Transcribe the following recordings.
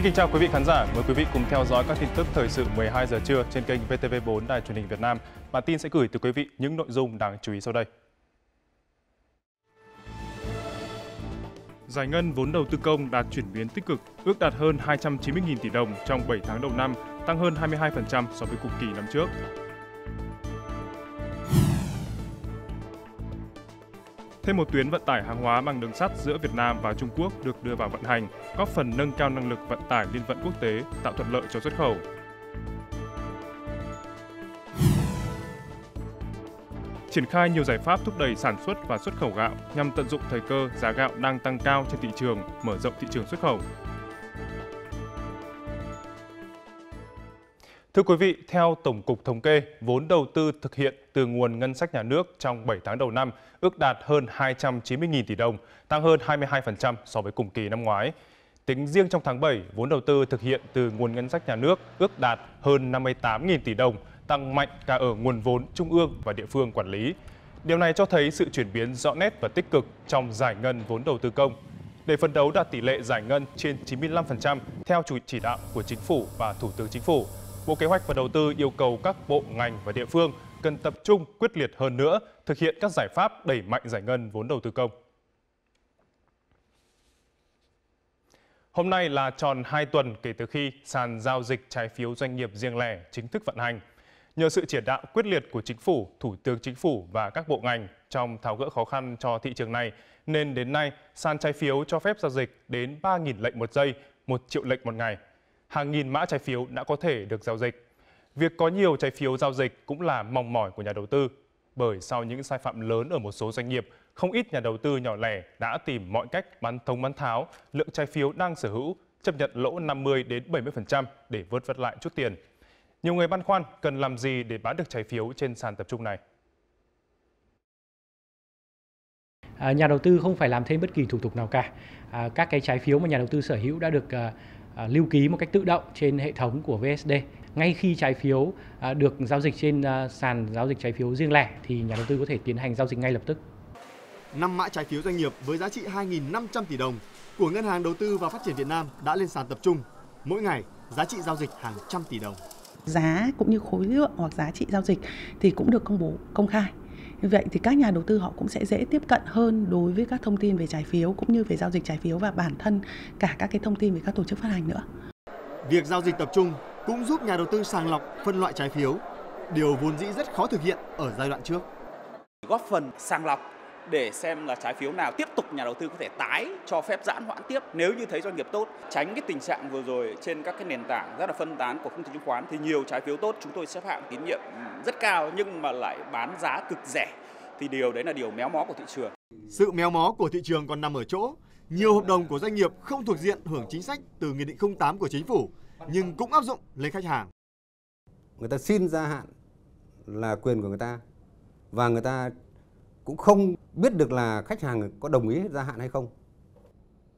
Xin kính chào quý vị khán giả, mời quý vị cùng theo dõi các tin tức thời sự 12 giờ trưa trên kênh VTV4 Đài truyền hình Việt Nam. Bản tin sẽ gửi tới quý vị những nội dung đáng chú ý sau đây. Giải ngân vốn đầu tư công đạt chuyển biến tích cực, ước đạt hơn 290.000 tỷ đồng trong 7 tháng đầu năm, tăng hơn 22% so với cùng kỳ năm trước. Thêm một tuyến vận tải hàng hóa bằng đường sắt giữa Việt Nam và Trung Quốc được đưa vào vận hành, góp phần nâng cao năng lực vận tải liên vận quốc tế, tạo thuận lợi cho xuất khẩu. Triển khai nhiều giải pháp thúc đẩy sản xuất và xuất khẩu gạo nhằm tận dụng thời cơ giá gạo đang tăng cao trên thị trường, mở rộng thị trường xuất khẩu. Thưa quý vị, theo Tổng cục Thống kê, vốn đầu tư thực hiện từ nguồn ngân sách nhà nước trong 7 tháng đầu năm ước đạt hơn 290.000 tỷ đồng, tăng hơn 22% so với cùng kỳ năm ngoái. Tính riêng trong tháng 7, vốn đầu tư thực hiện từ nguồn ngân sách nhà nước ước đạt hơn 58.000 tỷ đồng, tăng mạnh cả ở nguồn vốn trung ương và địa phương quản lý. Điều này cho thấy sự chuyển biến rõ nét và tích cực trong giải ngân vốn đầu tư công. Để phấn đấu đạt tỷ lệ giải ngân trên 95% theo chủ chỉ đạo của Chính phủ và Thủ tướng Chính phủ, Bộ Kế hoạch và Đầu tư yêu cầu các bộ ngành và địa phương cần tập trung quyết liệt hơn nữa thực hiện các giải pháp đẩy mạnh giải ngân vốn đầu tư công. Hôm nay là tròn 2 tuần kể từ khi sàn giao dịch trái phiếu doanh nghiệp riêng lẻ chính thức vận hành. Nhờ sự chỉ đạo quyết liệt của Chính phủ, Thủ tướng Chính phủ và các bộ ngành trong tháo gỡ khó khăn cho thị trường này, nên đến nay sàn trái phiếu cho phép giao dịch đến 3.000 lệnh một giây, 1 triệu lệnh một ngày. Hàng nghìn mã trái phiếu đã có thể được giao dịch. Việc có nhiều trái phiếu giao dịch cũng là mong mỏi của nhà đầu tư, bởi sau những sai phạm lớn ở một số doanh nghiệp, không ít nhà đầu tư nhỏ lẻ đã tìm mọi cách bán thông bán tháo lượng trái phiếu đang sở hữu, chấp nhận lỗ 50 đến 70% để vớt vất lại chút tiền. Nhiều người băn khoăn cần làm gì để bán được trái phiếu trên sàn tập trung này. À, nhà đầu tư không phải làm thêm bất kỳ thủ tục nào cả. À, các cái trái phiếu mà nhà đầu tư sở hữu đã được à, lưu ký một cách tự động trên hệ thống của VSD. Ngay khi trái phiếu à, được giao dịch trên à, sàn giao dịch trái phiếu riêng lẻ thì nhà đầu tư có thể tiến hành giao dịch ngay lập tức. Năm mã trái phiếu doanh nghiệp với giá trị 2.500 tỷ đồng của Ngân hàng Đầu tư và Phát triển Việt Nam đã lên sàn tập trung. Mỗi ngày, giá trị giao dịch hàng trăm tỷ đồng. Giá cũng như khối lượng hoặc giá trị giao dịch thì cũng được công bố công khai. Như vậy thì các nhà đầu tư họ cũng sẽ dễ tiếp cận hơn đối với các thông tin về trái phiếu cũng như về giao dịch trái phiếu và bản thân cả các cái thông tin về các tổ chức phát hành nữa. Việc giao dịch tập trung cũng giúp nhà đầu tư sàng lọc phân loại trái phiếu, điều vốn dĩ rất khó thực hiện ở giai đoạn trước. Góp phần sàng lọc để xem là trái phiếu nào tiếp tục nhà đầu tư có thể tái cho phép giãn hoãn tiếp nếu như thấy doanh nghiệp tốt tránh cái tình trạng vừa rồi trên các cái nền tảng rất là phân tán của công ty chứng khoán thì nhiều trái phiếu tốt chúng tôi xếp hạng tín nhiệm rất cao nhưng mà lại bán giá cực rẻ thì điều đấy là điều méo mó của thị trường. Sự méo mó của thị trường còn nằm ở chỗ nhiều hợp đồng của doanh nghiệp không thuộc diện hưởng chính sách từ Nghị định 08 của Chính phủ nhưng cũng áp dụng lên khách hàng. Người ta xin gia hạn là quyền của người ta và người ta cũng không biết được là khách hàng có đồng ý gia hạn hay không.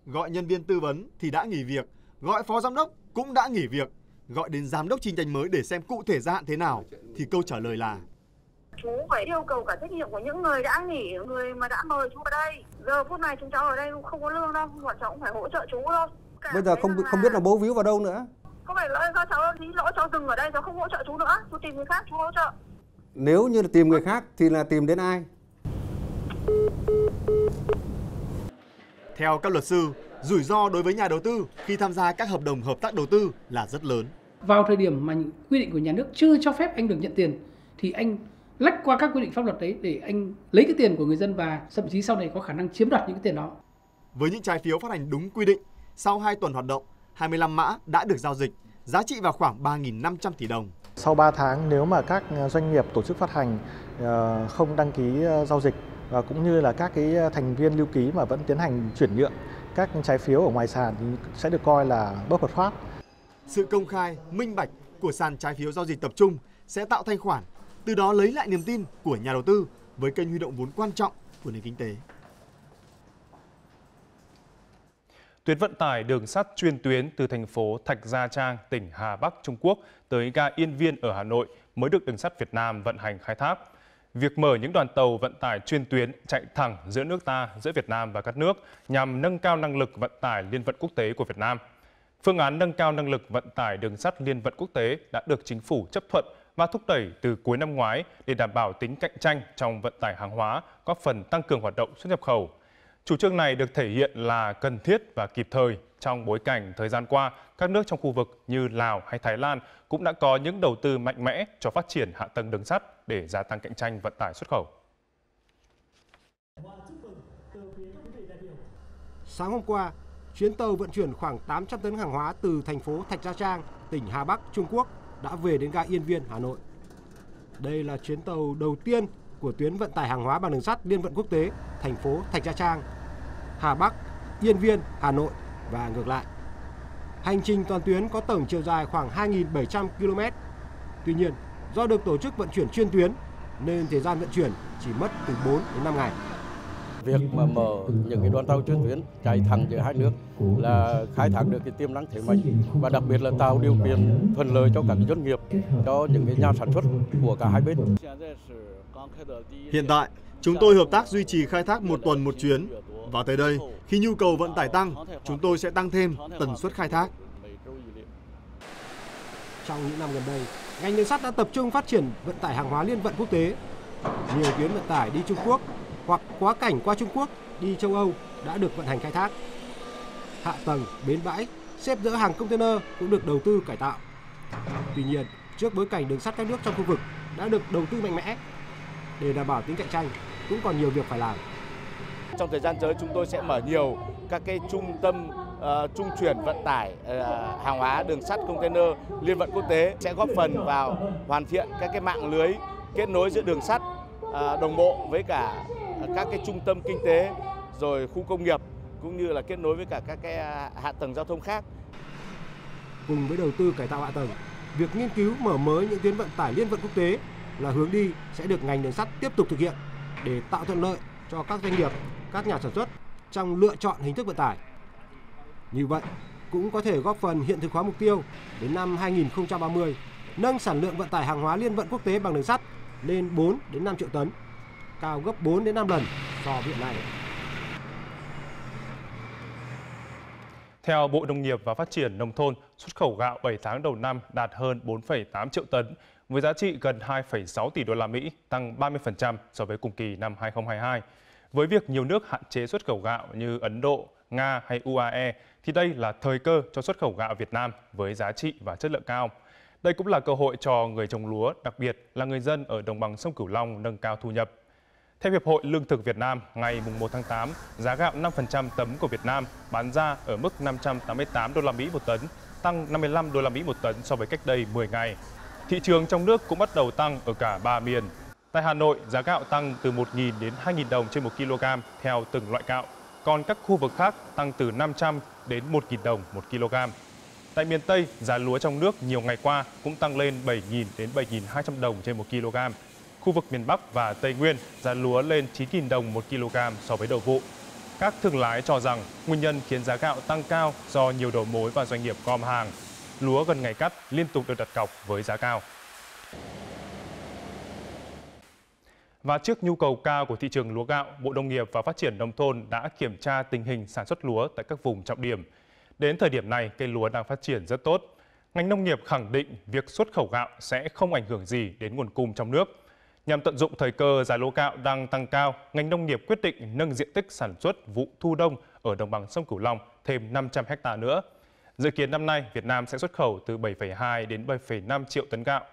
Gọi nhân viên tư vấn thì đã nghỉ việc, gọi phó giám đốc cũng đã nghỉ việc, gọi đến giám đốc chi nhánh mới để xem cụ thể gia hạn thế nào thì câu trả lời là chú phải yêu cầu cả trách nhiệm của những người đã nghỉ, người mà đã mời chú ở đây. Giờ phút này chúng cháu ở đây không có lương đâu, bọn cháu cũng phải hỗ trợ chú thôi. Cả Bây giờ không không biết là bố víu vào đâu nữa. Không phải lỗi do cháu lý lỗi cháu dừng ở đây, cháu không hỗ trợ chú nữa, chú tìm người khác chú hỗ trợ. Nếu như là tìm người khác thì là tìm đến ai? Theo các luật sư, rủi ro đối với nhà đầu tư khi tham gia các hợp đồng hợp tác đầu tư là rất lớn. Vào thời điểm mà quy định của nhà nước chưa cho phép anh được nhận tiền thì anh lách qua các quy định pháp luật đấy để anh lấy cái tiền của người dân và thậm chí sau này có khả năng chiếm đoạt những cái tiền đó. Với những trái phiếu phát hành đúng quy định, sau 2 tuần hoạt động, 25 mã đã được giao dịch, giá trị vào khoảng 3.500 tỷ đồng. Sau 3 tháng nếu mà các doanh nghiệp tổ chức phát hành ờ, không đăng ký giao dịch và cũng như là các cái thành viên lưu ký mà vẫn tiến hành chuyển nhượng các trái phiếu ở ngoài sàn thì sẽ được coi là bất hợp pháp. Sự công khai, minh bạch của sàn trái phiếu giao dịch tập trung sẽ tạo thanh khoản, từ đó lấy lại niềm tin của nhà đầu tư với kênh huy động vốn quan trọng của nền kinh tế. Tuyến vận tải đường sắt chuyên tuyến từ thành phố Thạch Gia Trang, tỉnh Hà Bắc, Trung Quốc tới ga Yên Viên ở Hà Nội mới được đường sắt Việt Nam vận hành khai thác. Việc mở những đoàn tàu vận tải chuyên tuyến chạy thẳng giữa nước ta, giữa Việt Nam và các nước nhằm nâng cao năng lực vận tải liên vận quốc tế của Việt Nam. Phương án nâng cao năng lực vận tải đường sắt liên vận quốc tế đã được chính phủ chấp thuận và thúc đẩy từ cuối năm ngoái để đảm bảo tính cạnh tranh trong vận tải hàng hóa, góp phần tăng cường hoạt động xuất nhập khẩu. Chủ trương này được thể hiện là cần thiết và kịp thời trong bối cảnh thời gian qua, các nước trong khu vực như Lào hay Thái Lan cũng đã có những đầu tư mạnh mẽ cho phát triển hạ tầng đường sắt để gia tăng cạnh tranh vận tải xuất khẩu. Sáng hôm qua, chuyến tàu vận chuyển khoảng 800 tấn hàng hóa từ thành phố Thạch Gia Trang, tỉnh Hà Bắc, Trung Quốc đã về đến ga Yên Viên, Hà Nội. Đây là chuyến tàu đầu tiên của tuyến vận tải hàng hóa bằng đường sắt liên vận quốc tế thành phố Thạch Gia Trang, Hà Bắc, Yên Viên, Hà Nội và ngược lại. Hành trình toàn tuyến có tổng chiều dài khoảng 2.700 km. Tuy nhiên, do được tổ chức vận chuyển chuyên tuyến nên thời gian vận chuyển chỉ mất từ 4 đến 5 ngày. Việc mà mở những cái đoàn tàu chuyên tuyến chạy thẳng giữa hai nước là khai thác được cái tiềm năng thế mạnh và đặc biệt là tạo điều kiện thuận lợi cho các doanh nghiệp, cho những cái nhà sản xuất của cả hai bên. Hiện tại, chúng tôi hợp tác duy trì khai thác một tuần một chuyến và tới đây, khi nhu cầu vận tải tăng, chúng tôi sẽ tăng thêm tần suất khai thác. Trong những năm gần đây, ngành đường sắt đã tập trung phát triển vận tải hàng hóa liên vận quốc tế. Nhiều tuyến vận tải đi Trung Quốc hoặc quá cảnh qua Trung Quốc đi châu Âu đã được vận hành khai thác. Hạ tầng, bến bãi, xếp dỡ hàng container cũng được đầu tư cải tạo. Tuy nhiên, trước bối cảnh đường sắt các nước trong khu vực đã được đầu tư mạnh mẽ, để đảm bảo tính cạnh tranh cũng còn nhiều việc phải làm. Trong thời gian tới chúng tôi sẽ mở nhiều các cái trung tâm Ờ, trung chuyển vận tải uh, hàng hóa đường sắt container liên vận quốc tế sẽ góp phần vào hoàn thiện các cái mạng lưới kết nối giữa đường sắt uh, đồng bộ với cả các cái trung tâm kinh tế rồi khu công nghiệp cũng như là kết nối với cả các cái hạ tầng giao thông khác. Cùng với đầu tư cải tạo hạ tầng, việc nghiên cứu mở mới những tuyến vận tải liên vận quốc tế là hướng đi sẽ được ngành đường sắt tiếp tục thực hiện để tạo thuận lợi cho các doanh nghiệp, các nhà sản xuất trong lựa chọn hình thức vận tải. Như vậy, cũng có thể góp phần hiện thực hóa mục tiêu đến năm 2030 nâng sản lượng vận tải hàng hóa liên vận quốc tế bằng đường sắt lên 4 đến 5 triệu tấn, cao gấp 4 đến 5 lần so với hiện nay. Theo Bộ Nông nghiệp và Phát triển Nông thôn, xuất khẩu gạo 7 tháng đầu năm đạt hơn 4,8 triệu tấn, với giá trị gần 2,6 tỷ đô la Mỹ, tăng 30% so với cùng kỳ năm 2022. Với việc nhiều nước hạn chế xuất khẩu gạo như Ấn Độ, Nga hay UAE, thì đây là thời cơ cho xuất khẩu gạo Việt Nam với giá trị và chất lượng cao. Đây cũng là cơ hội cho người trồng lúa, đặc biệt là người dân ở đồng bằng sông Cửu Long nâng cao thu nhập. Theo Hiệp hội Lương thực Việt Nam, ngày 1 tháng 8, giá gạo 5% tấm của Việt Nam bán ra ở mức 588 đô la Mỹ một tấn, tăng 55 đô la Mỹ một tấn so với cách đây 10 ngày. Thị trường trong nước cũng bắt đầu tăng ở cả ba miền. Tại Hà Nội, giá gạo tăng từ 1.000 đến 2.000 đồng trên 1 kg theo từng loại gạo, còn các khu vực khác tăng từ 500 đến 1.000 đồng 1 kg. Tại miền Tây, giá lúa trong nước nhiều ngày qua cũng tăng lên 7.000 đến 7.200 đồng trên 1 kg. Khu vực miền Bắc và Tây Nguyên, giá lúa lên 9.000 đồng 1 kg so với đầu vụ. Các thương lái cho rằng nguyên nhân khiến giá gạo tăng cao do nhiều đầu mối và doanh nghiệp gom hàng lúa gần ngày cắt liên tục được đặt cọc với giá cao. Và trước nhu cầu cao của thị trường lúa gạo, Bộ Nông nghiệp và Phát triển Nông thôn đã kiểm tra tình hình sản xuất lúa tại các vùng trọng điểm. Đến thời điểm này, cây lúa đang phát triển rất tốt. Ngành nông nghiệp khẳng định việc xuất khẩu gạo sẽ không ảnh hưởng gì đến nguồn cung trong nước. Nhằm tận dụng thời cơ giá lúa gạo đang tăng cao, ngành nông nghiệp quyết định nâng diện tích sản xuất vụ thu đông ở đồng bằng sông Cửu Long thêm 500 ha nữa. Dự kiến năm nay, Việt Nam sẽ xuất khẩu từ 7,2 đến 7,5 triệu tấn gạo.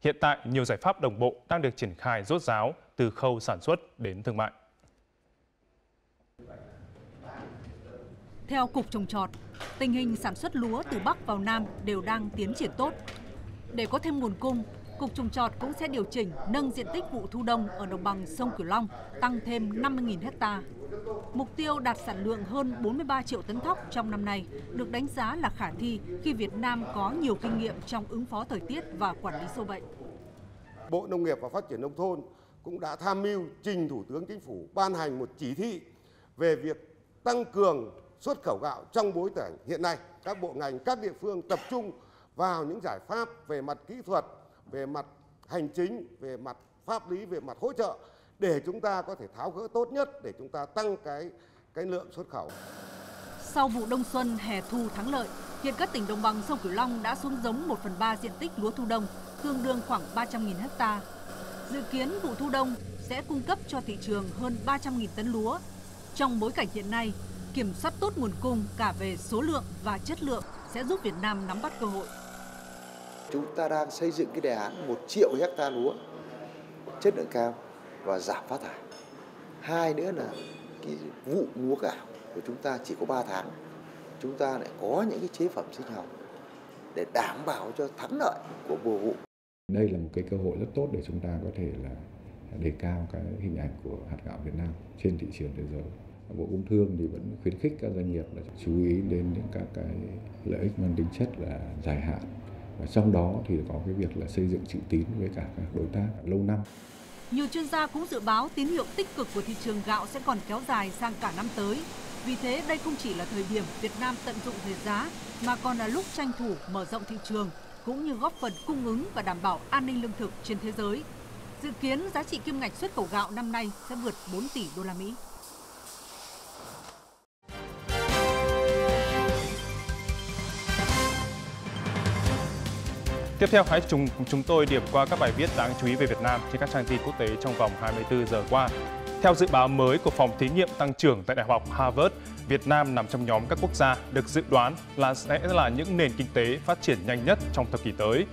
Hiện tại, nhiều giải pháp đồng bộ đang được triển khai rốt ráo từ khâu sản xuất đến thương mại. Theo Cục Trồng Trọt, tình hình sản xuất lúa từ Bắc vào Nam đều đang tiến triển tốt. Để có thêm nguồn cung, Cục Trồng Trọt cũng sẽ điều chỉnh nâng diện tích vụ thu đông ở đồng bằng sông Cửu Long tăng thêm 50.000 hecta. Mục tiêu đạt sản lượng hơn 43 triệu tấn thóc trong năm nay được đánh giá là khả thi khi Việt Nam có nhiều kinh nghiệm trong ứng phó thời tiết và quản lý sâu bệnh. Bộ Nông nghiệp và Phát triển Nông thôn cũng đã tham mưu trình Thủ tướng Chính phủ ban hành một chỉ thị về việc tăng cường xuất khẩu gạo trong bối cảnh hiện nay. Các bộ ngành, các địa phương tập trung vào những giải pháp về mặt kỹ thuật, về mặt hành chính, về mặt pháp lý, về mặt hỗ trợ để chúng ta có thể tháo gỡ tốt nhất để chúng ta tăng cái cái lượng xuất khẩu. Sau vụ đông xuân hè thu thắng lợi, Hiện các tỉnh đồng bằng sông Cửu Long đã xuống giống 1 phần 3 diện tích lúa thu đông, tương đương khoảng 300.000 ha. Dự kiến vụ thu đông sẽ cung cấp cho thị trường hơn 300.000 tấn lúa. Trong bối cảnh hiện nay, kiểm soát tốt nguồn cung cả về số lượng và chất lượng sẽ giúp Việt Nam nắm bắt cơ hội. Chúng ta đang xây dựng cái đề án 1 triệu hecta lúa chất lượng cao và giảm phát thải. Hai nữa là cái vụ lúa gạo của chúng ta chỉ có 3 tháng. Chúng ta lại có những cái chế phẩm sinh học để đảm bảo cho thắng lợi của mùa vụ. Đây là một cái cơ hội rất tốt để chúng ta có thể là đề cao cái hình ảnh của hạt gạo Việt Nam trên thị trường thế giới. Bộ Công Thương thì vẫn khuyến khích các doanh nghiệp là chú ý đến những các cái lợi ích mang tính chất là dài hạn và trong đó thì có cái việc là xây dựng chữ tín với cả các đối tác lâu năm. Nhiều chuyên gia cũng dự báo tín hiệu tích cực của thị trường gạo sẽ còn kéo dài sang cả năm tới. Vì thế, đây không chỉ là thời điểm Việt Nam tận dụng về giá, mà còn là lúc tranh thủ mở rộng thị trường, cũng như góp phần cung ứng và đảm bảo an ninh lương thực trên thế giới. Dự kiến giá trị kim ngạch xuất khẩu gạo năm nay sẽ vượt 4 tỷ đô la Mỹ. Tiếp theo hãy cùng chúng tôi điểm qua các bài viết đáng chú ý về Việt Nam trên các trang tin quốc tế trong vòng 24 giờ qua. Theo dự báo mới của phòng thí nghiệm tăng trưởng tại Đại học Harvard, Việt Nam nằm trong nhóm các quốc gia được dự đoán là sẽ là những nền kinh tế phát triển nhanh nhất trong thập kỷ tới.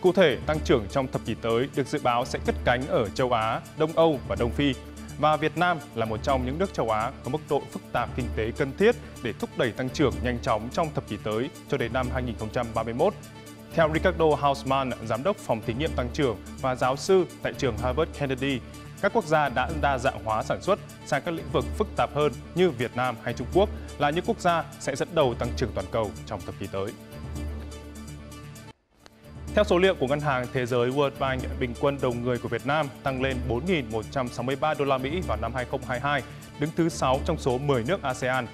Cụ thể, tăng trưởng trong thập kỷ tới được dự báo sẽ cất cánh ở châu Á, Đông Âu và Đông Phi. Và Việt Nam là một trong những nước châu Á có mức độ phức tạp kinh tế cần thiết để thúc đẩy tăng trưởng nhanh chóng trong thập kỷ tới cho đến năm 2031. Theo Ricardo Hausmann, giám đốc phòng thí nghiệm tăng trưởng và giáo sư tại trường Harvard Kennedy, các quốc gia đã đa dạng hóa sản xuất sang các lĩnh vực phức tạp hơn như Việt Nam hay Trung Quốc là những quốc gia sẽ dẫn đầu tăng trưởng toàn cầu trong thập kỷ tới. Theo số liệu của Ngân hàng Thế giới World Bank, bình quân đầu người của Việt Nam tăng lên 4.163 đô la Mỹ vào năm 2022, đứng thứ 6 trong số 10 nước ASEAN.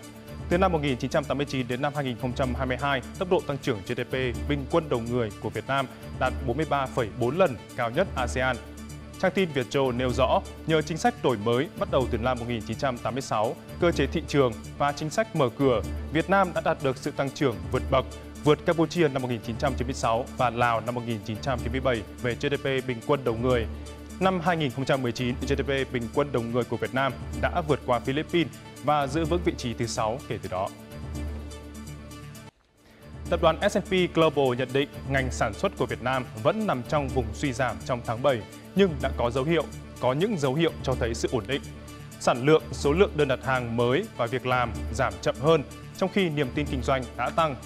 Từ năm 1989 đến năm 2022, tốc độ tăng trưởng GDP bình quân đầu người của Việt Nam đạt 43,4 lần cao nhất ASEAN. Trang tin Việt Châu nêu rõ, nhờ chính sách đổi mới bắt đầu từ năm 1986, cơ chế thị trường và chính sách mở cửa, Việt Nam đã đạt được sự tăng trưởng vượt bậc, vượt Campuchia năm 1996 và Lào năm 1997 về GDP bình quân đầu người. Năm 2019, GDP bình quân đầu người của Việt Nam đã vượt qua Philippines và giữ vững vị trí thứ 6 kể từ đó. Tập đoàn S&P Global nhận định ngành sản xuất của Việt Nam vẫn nằm trong vùng suy giảm trong tháng 7, nhưng đã có dấu hiệu, có những dấu hiệu cho thấy sự ổn định. Sản lượng, số lượng đơn đặt hàng mới và việc làm giảm chậm hơn, trong khi niềm tin kinh doanh đã tăng.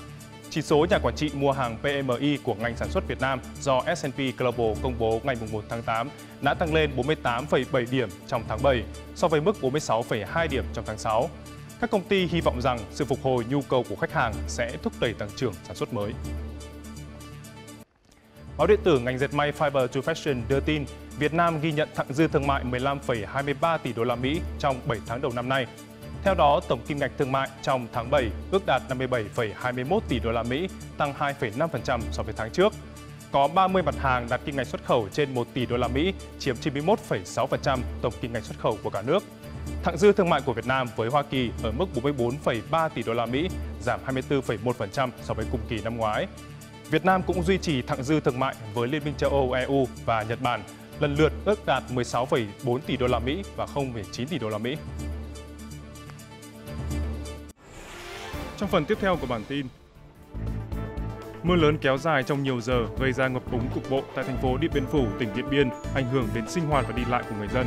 Chỉ số nhà quản trị mua hàng PMI của ngành sản xuất Việt Nam do S&P Global công bố ngày 1 tháng 8 đã tăng lên 48,7 điểm trong tháng 7 so với mức 46,2 điểm trong tháng 6. Các công ty hy vọng rằng sự phục hồi nhu cầu của khách hàng sẽ thúc đẩy tăng trưởng sản xuất mới. Báo điện tử ngành dệt may Fiber to Fashion đưa tin Việt Nam ghi nhận thặng dư thương mại 15,23 tỷ đô la Mỹ trong 7 tháng đầu năm nay. Theo đó, tổng kim ngạch thương mại trong tháng 7 ước đạt 57,21 tỷ đô la Mỹ, tăng 2,5% so với tháng trước. Có 30 mặt hàng đạt kim ngạch xuất khẩu trên 1 tỷ đô la Mỹ, chiếm 91,6% tổng kim ngạch xuất khẩu của cả nước. Thặng dư thương mại của Việt Nam với Hoa Kỳ ở mức 44,3 tỷ đô la Mỹ, giảm 24,1% so với cùng kỳ năm ngoái. Việt Nam cũng duy trì thặng dư thương mại với Liên minh châu Âu EU và Nhật Bản, lần lượt ước đạt 16,4 tỷ đô la Mỹ và 0,9 tỷ đô la Mỹ. Trong phần tiếp theo của bản tin, Mưa lớn kéo dài trong nhiều giờ gây ra ngập úng cục bộ tại thành phố Điện Biên Phủ, tỉnh Điện Biên, ảnh hưởng đến sinh hoạt và đi lại của người dân.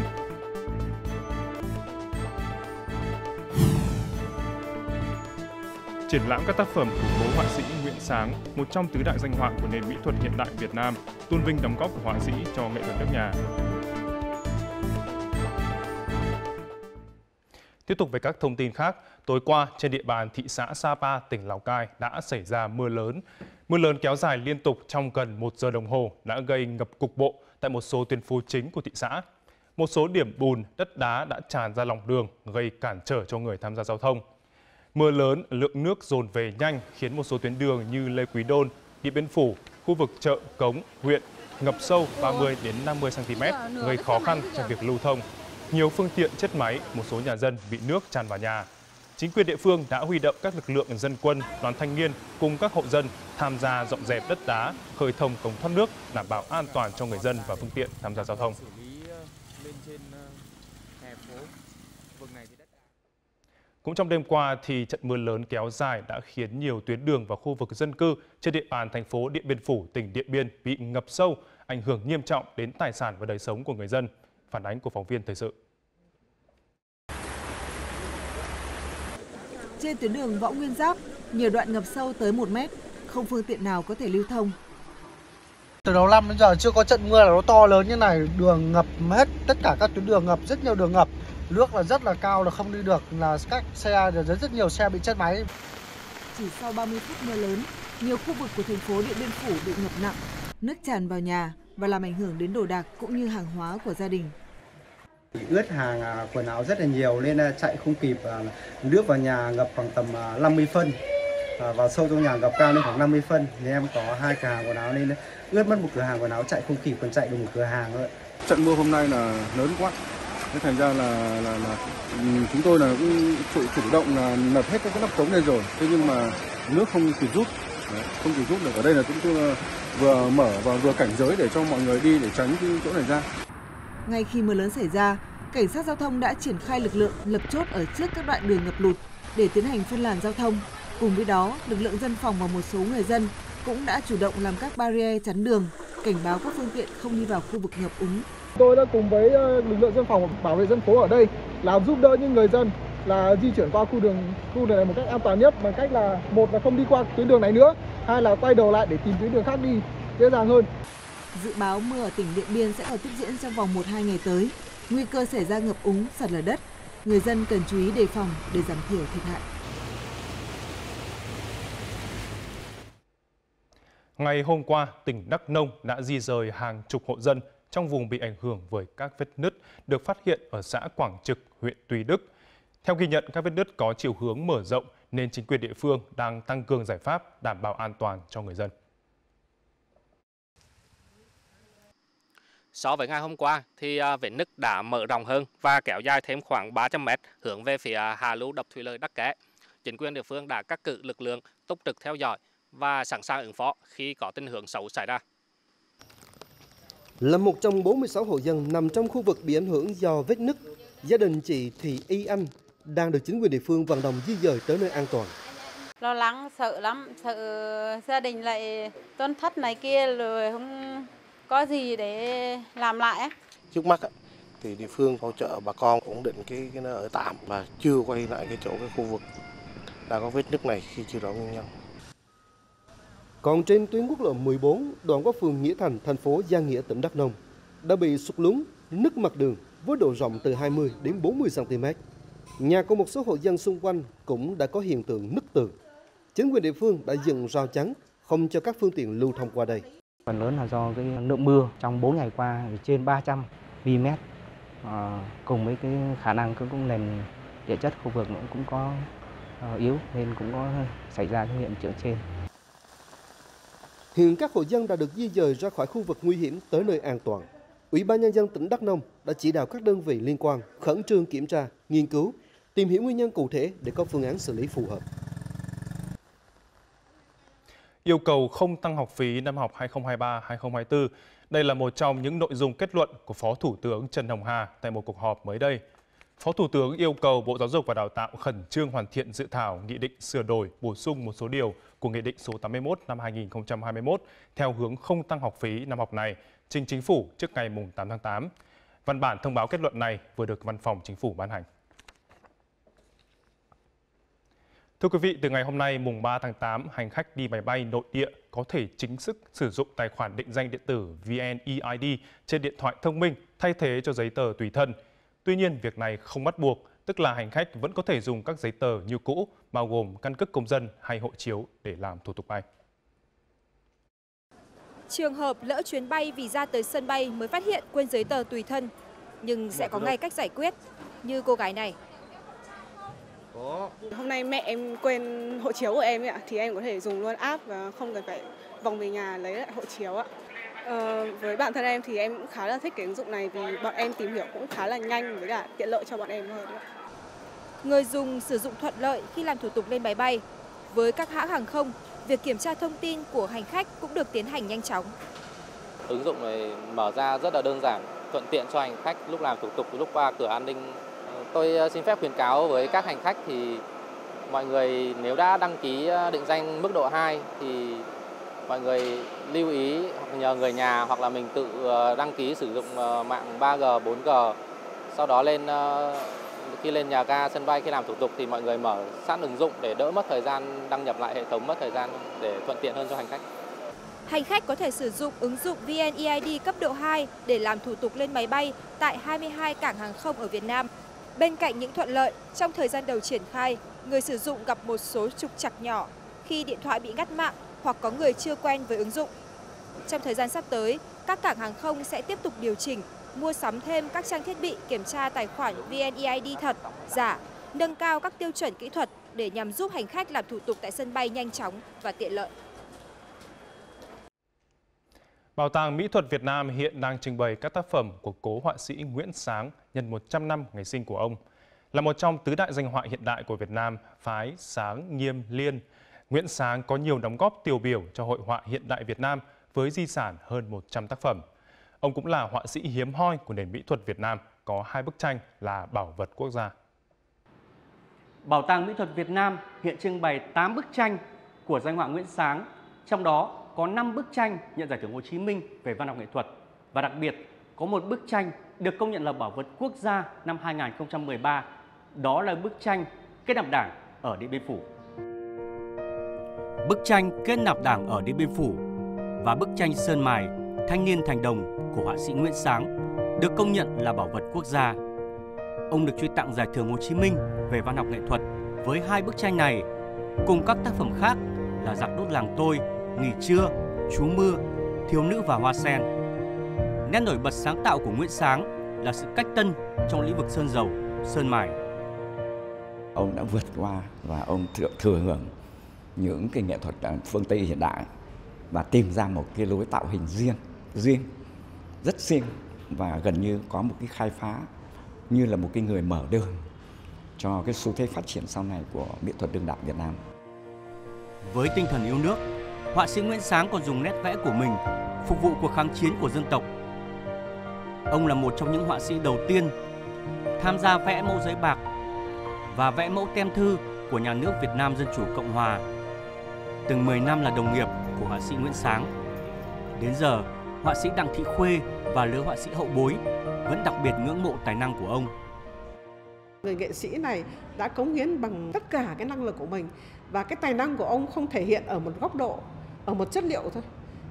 Triển lãm các tác phẩm của cố họa sĩ Nguyễn Sáng, một trong tứ đại danh họa của nền mỹ thuật hiện đại Việt Nam, tôn vinh đóng góp của họa sĩ cho nghệ thuật nước nhà. Tiếp tục với các thông tin khác, tối qua trên địa bàn thị xã Sapa, tỉnh Lào Cai đã xảy ra mưa lớn. Mưa lớn kéo dài liên tục trong gần một giờ đồng hồ đã gây ngập cục bộ tại một số tuyến phố chính của thị xã. Một số điểm bùn, đất đá đã tràn ra lòng đường, gây cản trở cho người tham gia giao thông. Mưa lớn, lượng nước dồn về nhanh khiến một số tuyến đường như Lê Quý Đôn, Điện Biên Phủ, khu vực chợ Cống, huyện ngập sâu 30 đến 50 cm, gây khó khăn trong việc lưu thông. Nhiều phương tiện chết máy, một số nhà dân bị nước tràn vào nhà. chính quyền địa phương đã huy động các lực lượng dân quân, đoàn thanh niên cùng các hộ dân tham gia dọn dẹp đất đá, khơi thông cống thoát nước, đảm bảo an toàn cho người dân và phương tiện tham gia giao thông. Cũng trong đêm qua thì trận mưa lớn kéo dài đã khiến nhiều tuyến đường và khu vực dân cư trên địa bàn thành phố Điện Biên Phủ, tỉnh Điện Biên bị ngập sâu, ảnh hưởng nghiêm trọng đến tài sản và đời sống của người dân. Phản ánh của phóng viên thời sự. Trên tuyến đường Võ Nguyên Giáp, nhiều đoạn ngập sâu tới 1 mét, không phương tiện nào có thể lưu thông. Từ đầu năm đến giờ chưa có trận mưa là nó to lớn như này, đường ngập hết, tất cả các tuyến đường ngập, rất nhiều đường ngập. Nước là rất là cao là không đi được, là các xe, rất rất nhiều xe bị chết máy. Chỉ sau 30 phút mưa lớn, nhiều khu vực của thành phố Điện Biên Phủ bị ngập nặng, nước tràn vào nhà và làm ảnh hưởng đến đồ đạc cũng như hàng hóa của gia đình. Ướt hàng à, quần áo rất là nhiều nên à, chạy không kịp, à, nước vào nhà ngập khoảng tầm 50 phân, vào sâu trong nhà ngập cao lên khoảng 50 phân. Nên em có hai cửa hàng quần áo nên ướt mất một cửa hàng quần áo chạy không kịp còn chạy được một cửa hàng nữa. Trận mưa hôm nay là lớn quá, thế thành ra là là, là ừ, chúng tôi là cũng chủ, chủ động là nập hết các cái nắp cống này rồi, thế nhưng mà nước không kịp rút, Đấy, không kịp rút được. Ở đây là chúng tôi ờ, vừa mở và vừa cảnh giới để cho mọi người đi để tránh cái chỗ này ra. Ngay khi mưa lớn xảy ra, cảnh sát giao thông đã triển khai lực lượng lập chốt ở trước các đoạn đường ngập lụt để tiến hành phân làn giao thông. Cùng với đó, lực lượng dân phòng và một số người dân cũng đã chủ động làm các barrier chắn đường, cảnh báo các phương tiện không đi vào khu vực ngập úng. Tôi đã cùng với ờ, lực lượng dân phòng bảo vệ dân phố ở đây làm giúp đỡ những người dân là di chuyển qua khu đường khu đường này một cách an toàn nhất bằng cách là một là không đi qua tuyến đường này nữa, hai là quay đầu lại để tìm tuyến đường khác đi dễ dàng hơn. Dự báo mưa ở tỉnh Điện Biên sẽ còn tiếp diễn trong vòng 1-2 ngày tới. Nguy cơ xảy ra ngập úng, sạt lở đất. Người dân cần chú ý đề phòng để giảm thiểu thiệt hại. Ngày hôm qua, tỉnh Đắk Nông đã di rời hàng chục hộ dân trong vùng bị ảnh hưởng bởi các vết nứt được phát hiện ở xã Quảng Trực, huyện Tuy Đức. Theo ghi nhận, các vết nứt có chiều hướng mở rộng nên chính quyền địa phương đang tăng cường giải pháp đảm bảo an toàn cho người dân. So với ngày hôm qua thì à, vết nứt đã mở rộng hơn và kéo dài thêm khoảng 300 mét hướng về phía à, hạ lưu đập thủy lợi Đắc Kẽ. Chính quyền địa phương đã cắt cử lực lượng túc trực theo dõi và sẵn sàng ứng phó khi có tình huống xấu xảy ra. Là một trong 46 hộ dân nằm trong khu vực bị ảnh hưởng do vết nứt, gia đình chị Thị Y Anh đang được chính quyền địa phương vận động di dời tới nơi an toàn. Lo lắng, sợ lắm, sợ gia đình lại tuân thất này kia rồi không có gì để làm lại Trước mắt thì địa phương hỗ trợ bà con ổn định cái, cái nơi ở tạm và chưa quay lại cái chỗ cái khu vực đang có vết nứt này khi chưa rõ nguyên nhân. Còn trên tuyến quốc lộ 14, đoạn qua phường Nghĩa Thành, thành phố Gia Nghĩa, tỉnh Đắk Nông, đã bị sụt lún, nứt mặt đường với độ rộng từ 20 đến 40 cm. Nhà của một số hộ dân xung quanh cũng đã có hiện tượng nứt tường. Chính quyền địa phương đã dựng rào chắn không cho các phương tiện lưu thông qua đây. Phần lớn là do cái lượng mưa trong 4 ngày qua trên 300 mm à, cùng với cái khả năng cũng, cũng nền địa chất khu vực cũng có uh, yếu nên cũng có xảy ra cái hiện tượng trên. Hiện các hộ dân đã được di dời ra khỏi khu vực nguy hiểm tới nơi an toàn. Ủy ban nhân dân tỉnh Đắk Nông đã chỉ đạo các đơn vị liên quan khẩn trương kiểm tra, nghiên cứu, tìm hiểu nguyên nhân cụ thể để có phương án xử lý phù hợp. Yêu cầu không tăng học phí năm học 2023-2024. Đây là một trong những nội dung kết luận của Phó Thủ tướng Trần Hồng Hà tại một cuộc họp mới đây. Phó Thủ tướng yêu cầu Bộ Giáo dục và Đào tạo khẩn trương hoàn thiện dự thảo nghị định sửa đổi, bổ sung một số điều của Nghị định số 81 năm 2021 theo hướng không tăng học phí năm học này trình Chính phủ trước ngày 8 tháng 8. Văn bản thông báo kết luận này vừa được Văn phòng Chính phủ ban hành. Thưa quý vị, từ ngày hôm nay mùng 3 tháng 8, hành khách đi máy bay nội địa có thể chính thức sử dụng tài khoản định danh điện tử VNeID trên điện thoại thông minh thay thế cho giấy tờ tùy thân. Tuy nhiên, việc này không bắt buộc, tức là hành khách vẫn có thể dùng các giấy tờ như cũ, bao gồm căn cước công dân hay hộ chiếu để làm thủ tục bay. Trường hợp lỡ chuyến bay vì ra tới sân bay mới phát hiện quên giấy tờ tùy thân, nhưng sẽ có ngay cách giải quyết, như cô gái này. Hôm nay mẹ em quên hộ chiếu của em ấy ạ, thì em có thể dùng luôn app và không cần phải vòng về nhà lấy lại hộ chiếu ạ. Ờ, với bản thân em thì em cũng khá là thích cái ứng dụng này vì bọn em tìm hiểu cũng khá là nhanh với cả tiện lợi cho bọn em hơn. người dùng sử dụng thuận lợi khi làm thủ tục lên máy bay. Với các hãng hàng không, việc kiểm tra thông tin của hành khách cũng được tiến hành nhanh chóng. Ứng dụng này mở ra rất là đơn giản, thuận tiện cho hành khách lúc làm thủ tục, lúc qua cửa an ninh. Tôi ờ, xin phép khuyến cáo với các hành khách thì mọi người nếu đã đăng ký ờ, định danh mức độ 2 thì mọi người lưu ý nhờ người nhà hoặc là mình tự ờ, đăng ký sử dụng ờ, mạng 3G, 4G. Sau đó lên ờ, khi lên nhà ga sân bay khi làm thủ tục thì mọi người mở sẵn ứng dụng để đỡ mất thời gian đăng nhập lại hệ thống mất thời gian để thuận tiện hơn cho hành khách. Hành khách có thể sử dụng ứng dụng VNEID cấp độ 2 để làm thủ tục lên máy bay tại 22 cảng hàng không ở Việt Nam. Bên cạnh những thuận lợi, trong thời gian đầu triển khai, người sử dụng gặp một số trục trặc nhỏ khi điện thoại bị ngắt mạng hoặc có người chưa quen với ứng dụng. Trong thời gian sắp tới, các cảng hàng không sẽ tiếp tục điều chỉnh, mua sắm thêm các trang thiết bị kiểm tra tài khoản VNEID thật, giả, nâng cao các tiêu chuẩn kỹ thuật để nhằm giúp hành khách làm thủ tục tại sân bay nhanh chóng và tiện lợi. Bảo tàng Mỹ thuật Việt Nam hiện đang trưng bày các tác phẩm của cố họa sĩ Nguyễn Sáng nhân 100 năm ngày sinh của ông. Là một trong tứ đại danh họa hiện đại của Việt Nam, phái Sáng Nghiêm Liên, Nguyễn Sáng có nhiều đóng góp tiêu biểu cho hội họa hiện đại Việt Nam với di sản hơn 100 tác phẩm. Ông cũng là họa sĩ hiếm hoi của nền mỹ thuật Việt Nam, có hai bức tranh là bảo vật quốc gia. Bảo tàng Mỹ thuật Việt Nam hiện trưng bày 8 bức tranh của danh họa Nguyễn Sáng, trong đó có 5 bức tranh nhận giải thưởng Hồ Chí Minh về văn học nghệ thuật và đặc biệt có một bức tranh được công nhận là bảo vật quốc gia năm 2013. Đó là bức tranh Kết nạp đảng ở Điện Biên Phủ. Bức tranh Kết nạp đảng ở Điện Biên Phủ và bức tranh Sơn Mài Thanh niên thành đồng của họa sĩ Nguyễn Sáng được công nhận là bảo vật quốc gia. Ông được truy tặng giải thưởng Hồ Chí Minh về văn học nghệ thuật với hai bức tranh này cùng các tác phẩm khác là Giặc đốt làng tôi nghỉ trưa, chú mưa, thiếu nữ và hoa sen. Nét nổi bật sáng tạo của Nguyễn Sáng là sự cách tân trong lĩnh vực sơn dầu, sơn mài. Ông đã vượt qua và ông thừa, thừa hưởng những cái nghệ thuật phương Tây hiện đại và tìm ra một cái lối tạo hình riêng, riêng, rất riêng và gần như có một cái khai phá như là một cái người mở đường cho cái xu thế phát triển sau này của mỹ thuật đương đại Việt Nam. Với tinh thần yêu nước, họa sĩ Nguyễn Sáng còn dùng nét vẽ của mình phục vụ cuộc kháng chiến của dân tộc. Ông là một trong những họa sĩ đầu tiên tham gia vẽ mẫu giấy bạc và vẽ mẫu tem thư của nhà nước Việt Nam Dân Chủ Cộng Hòa. Từng 10 năm là đồng nghiệp của họa sĩ Nguyễn Sáng. Đến giờ, họa sĩ Đặng Thị Khuê và lứa họa sĩ hậu bối vẫn đặc biệt ngưỡng mộ tài năng của ông. Người nghệ sĩ này đã cống hiến bằng tất cả cái năng lực của mình và cái tài năng của ông không thể hiện ở một góc độ ở một chất liệu thôi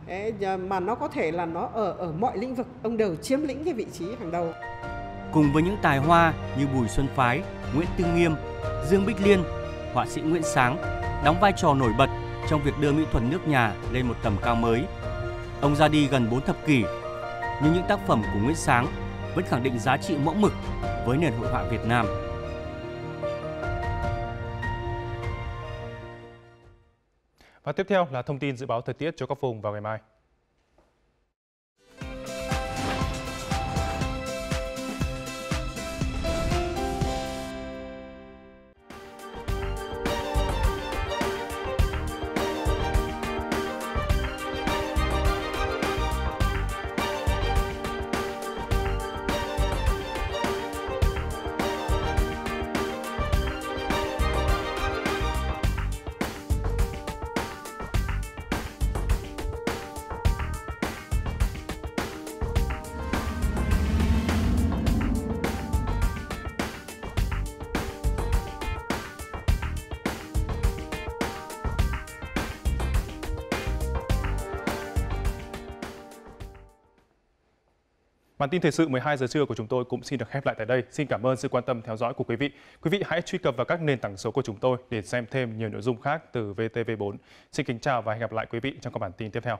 Đấy, mà nó có thể là nó ở ở mọi lĩnh vực ông đều chiếm lĩnh cái vị trí hàng đầu cùng với những tài hoa như Bùi Xuân Phái, Nguyễn Tư Nghiêm, Dương Bích Liên, họa sĩ Nguyễn Sáng đóng vai trò nổi bật trong việc đưa mỹ thuật nước nhà lên một tầm cao mới. Ông ra đi gần 4 thập kỷ, nhưng những tác phẩm của Nguyễn Sáng vẫn khẳng định giá trị mẫu mực với nền hội họa Việt Nam. Và tiếp theo là thông tin dự báo thời tiết cho các vùng vào ngày mai. Bản tin thời sự 12 giờ trưa của chúng tôi cũng xin được khép lại tại đây. Xin cảm ơn sự quan tâm theo dõi của quý vị. Quý vị hãy truy cập vào các nền tảng số của chúng tôi để xem thêm nhiều nội dung khác từ VTV4. Xin kính chào và hẹn gặp lại quý vị trong các bản tin tiếp theo.